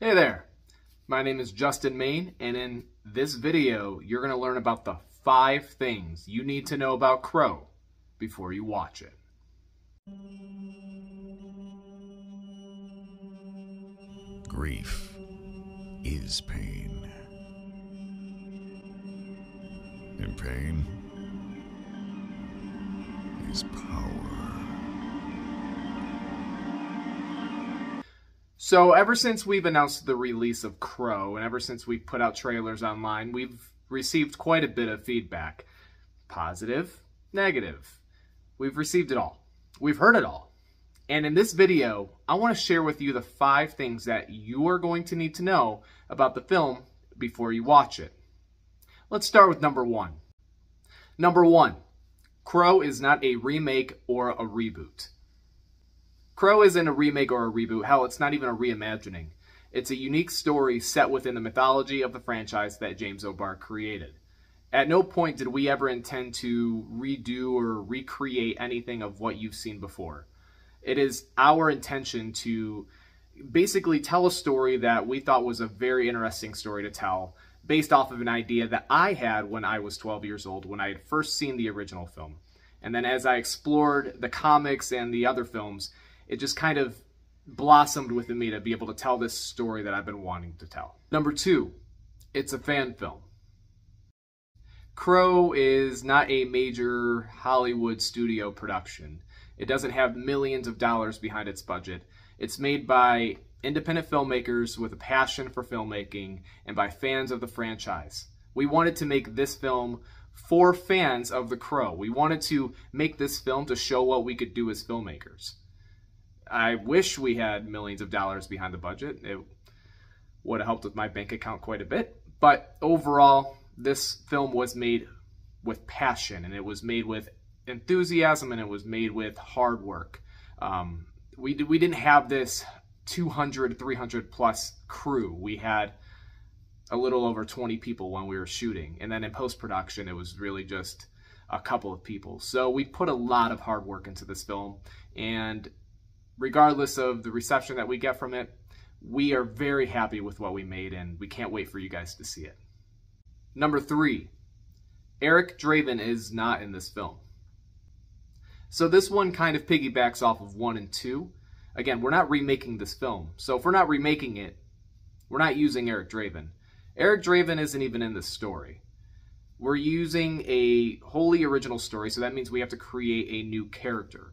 Hey there, my name is Justin Mane, and in this video, you're going to learn about the five things you need to know about Crow before you watch it. Grief is pain. And pain is power. So ever since we've announced the release of Crow, and ever since we've put out trailers online, we've received quite a bit of feedback. Positive, negative. We've received it all. We've heard it all. And in this video, I want to share with you the five things that you are going to need to know about the film before you watch it. Let's start with number one. Number one, Crow is not a remake or a reboot. Crow isn't a remake or a reboot. Hell, it's not even a reimagining. It's a unique story set within the mythology of the franchise that James O'Barr created. At no point did we ever intend to redo or recreate anything of what you've seen before. It is our intention to basically tell a story that we thought was a very interesting story to tell based off of an idea that I had when I was 12 years old when I had first seen the original film. And then as I explored the comics and the other films, it just kind of blossomed within me to be able to tell this story that I've been wanting to tell. Number two, it's a fan film. Crow is not a major Hollywood studio production. It doesn't have millions of dollars behind its budget. It's made by independent filmmakers with a passion for filmmaking and by fans of the franchise. We wanted to make this film for fans of The Crow. We wanted to make this film to show what we could do as filmmakers. I wish we had millions of dollars behind the budget. It would have helped with my bank account quite a bit. But overall, this film was made with passion and it was made with enthusiasm and it was made with hard work. Um, we, we didn't have this 200, 300 plus crew. We had a little over 20 people when we were shooting. And then in post production, it was really just a couple of people. So we put a lot of hard work into this film. And regardless of the reception that we get from it, we are very happy with what we made and we can't wait for you guys to see it. Number three, Eric Draven is not in this film. So this one kind of piggybacks off of one and two. Again, we're not remaking this film. So if we're not remaking it, we're not using Eric Draven. Eric Draven isn't even in this story. We're using a wholly original story, so that means we have to create a new character.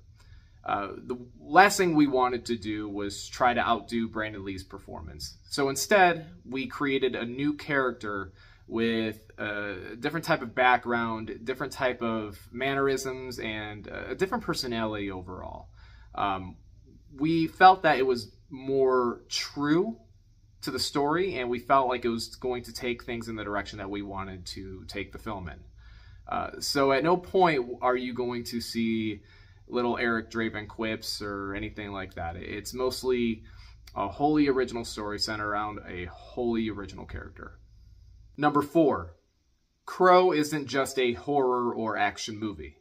Uh, the last thing we wanted to do was try to outdo Brandon Lee's performance. So instead, we created a new character with a different type of background, different type of mannerisms, and a different personality overall. Um, we felt that it was more true to the story, and we felt like it was going to take things in the direction that we wanted to take the film in. Uh, so at no point are you going to see little Eric Draven quips or anything like that. It's mostly a wholly original story centered around a wholly original character. Number four, Crow isn't just a horror or action movie.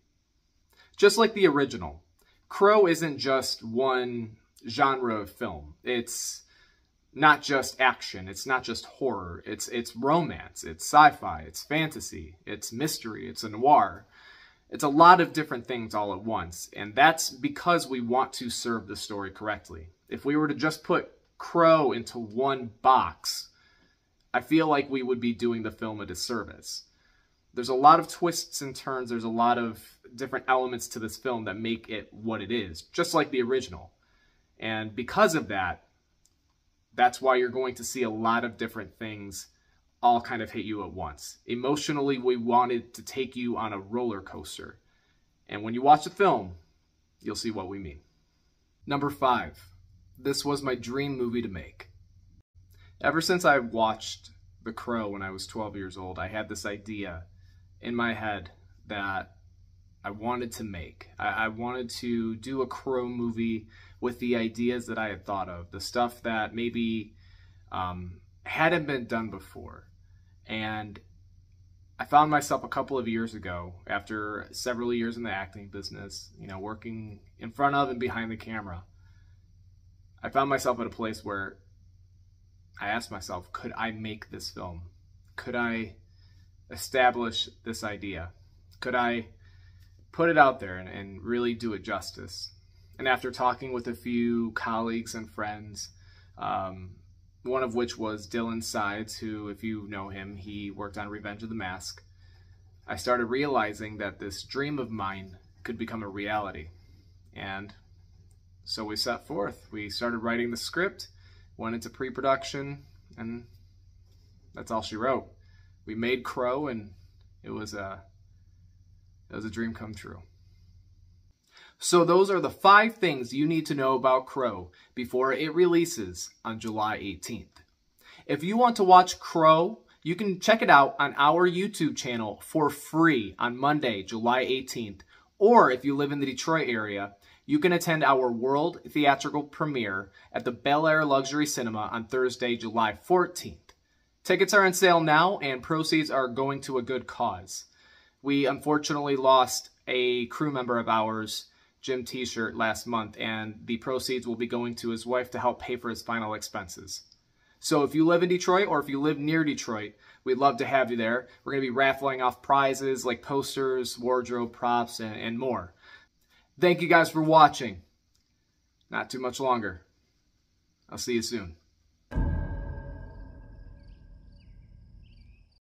Just like the original, Crow isn't just one genre of film. It's not just action, it's not just horror, it's it's romance, it's sci-fi, it's fantasy, it's mystery, it's a noir. It's a lot of different things all at once, and that's because we want to serve the story correctly. If we were to just put Crow into one box, I feel like we would be doing the film a disservice. There's a lot of twists and turns, there's a lot of different elements to this film that make it what it is, just like the original. And because of that, that's why you're going to see a lot of different things all kind of hit you at once. Emotionally, we wanted to take you on a roller coaster. And when you watch the film, you'll see what we mean. Number five, this was my dream movie to make. Ever since I watched The Crow when I was 12 years old, I had this idea in my head that I wanted to make. I, I, wanted to do a Crow movie with the ideas that I had thought of, the stuff that maybe um, hadn't been done before. And I found myself a couple of years ago, after several years in the acting business, you know, working in front of and behind the camera, I found myself at a place where I asked myself, could I make this film? Could I establish this idea? Could I put it out there and, and really do it justice? And after talking with a few colleagues and friends, um, one of which was Dylan Sides, who, if you know him, he worked on Revenge of the Mask, I started realizing that this dream of mine could become a reality. And so we set forth. We started writing the script, went into pre production, and that's all she wrote. We made Crow, and it was a, it was a dream come true. So those are the five things you need to know about Crow before it releases on July 18th. If you want to watch Crow, you can check it out on our YouTube channel for free on Monday, July 18th. Or if you live in the Detroit area, you can attend our world theatrical premiere at the Bel Air Luxury Cinema on Thursday, July 14th. Tickets are on sale now and proceeds are going to a good cause. We unfortunately lost a crew member of ours Jim T-shirt last month, and the proceeds will be going to his wife to help pay for his final expenses. So if you live in Detroit or if you live near Detroit, we'd love to have you there. We're going to be raffling off prizes like posters, wardrobe props, and, and more. Thank you guys for watching. Not too much longer. I'll see you soon.